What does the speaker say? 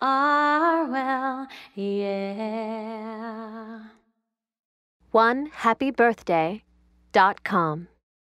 are well yeah. One happy birthday dot com.